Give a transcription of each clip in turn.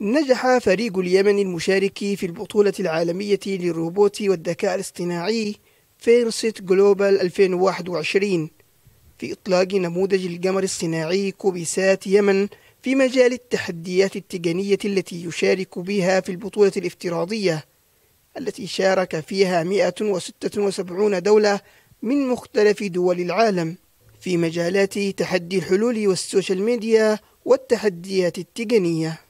نجح فريق اليمن المشارك في البطولة العالمية للروبوت والذكاء الاصطناعي FIRST Global 2021 في إطلاق نموذج القمر الصناعي CubeSat يمن في مجال التحديات التقنية التي يشارك بها في البطولة الافتراضية التي شارك فيها 176 دولة من مختلف دول العالم في مجالات تحدي الحلول وال social media والتحديات التقنية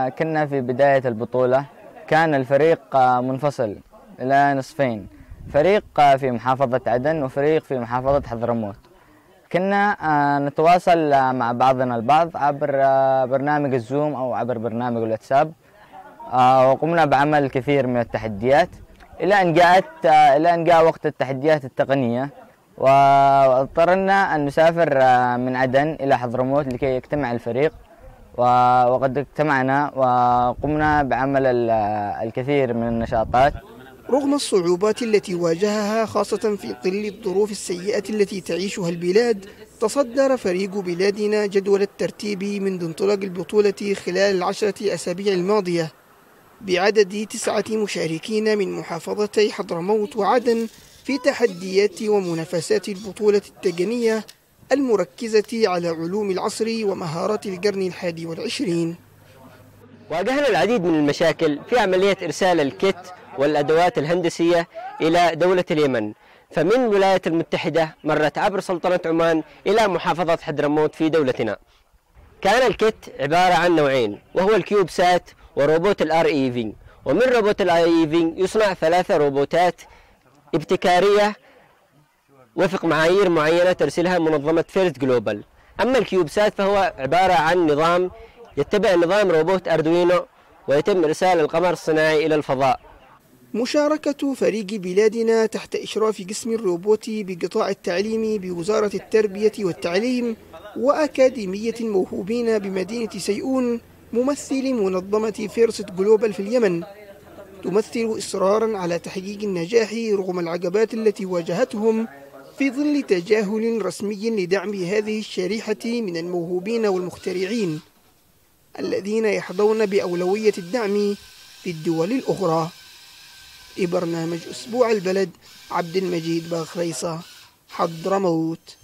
كنا في بداية البطولة. كان الفريق منفصل إلى نصفين. فريق في محافظة عدن وفريق في محافظة حضرموت. كنا نتواصل مع بعضنا البعض عبر برنامج الزوم أو عبر برنامج الواتساب. وقمنا بعمل الكثير من التحديات. إلى أن جاءت إلى أن جاء وقت التحديات التقنية. واضطرنا أن نسافر من عدن إلى حضرموت لكي يجتمع الفريق. وقد اجتمعنا وقمنا بعمل الكثير من النشاطات. رغم الصعوبات التي واجهها خاصة في ظل الظروف السيئة التي تعيشها البلاد تصدر فريق بلادنا جدول الترتيب منذ انطلاق البطولة خلال العشرة أسابيع الماضية. بعدد تسعة مشاركين من محافظتي حضرموت وعدن في تحديات ومنافسات البطولة التقنية المركزة على علوم العصر ومهارات القرن الحادي والعشرين. واجهنا العديد من المشاكل في عملية إرسال ال kit والأدوات الهندسية إلى دولة اليمن. فمن الولايات المتحدة مرت عبر سلطنة عمان إلى محافظة حضرموت في دولتنا. كان ال kit عبارة عن نوعين وهو ال CubeSat وروبوت ال REV. ومن روبوت ال REV يصنع ثلاثة روبوتات ابتكارية وفق معايير معينة ترسلها منظمة FIRST Global. أما ال CubeSat فهو عبارة عن نظام يتبع نظام روبوت Arduino ويتم إرسال القمر الصناعي إلى الفضاء. مشاركة فريق بلادنا تحت إشراف قسم الروبوت بقطاع التعليم بوزارة التربية والتعليم وأكاديمية الموهوبين بمدينة سيئون ممثل منظمة FIRST Global في اليمن. تمثل إصرارا على تحقيق النجاح رغم العقبات التي واجهتهم في ظل تجاهل رسمي لدعم هذه الشريحة من الموهوبين والمخترعين الذين يحظون بأولوية الدعم في الدول الأخرى. برنامج أسبوع البلد عبد المجيد باخريصة حضرموت.